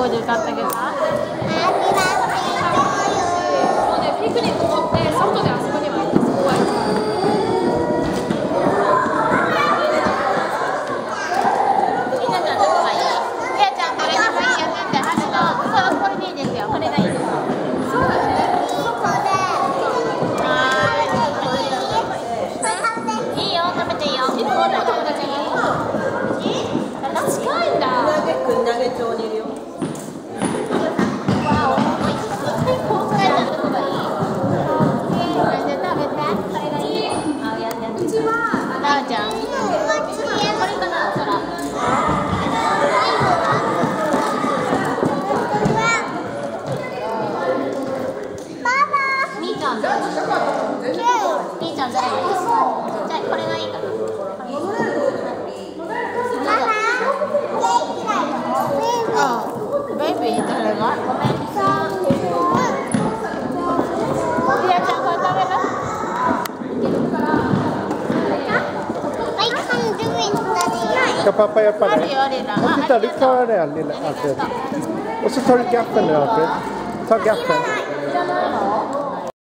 声で歌ってあげたパパやっぱねあ,ありがとう。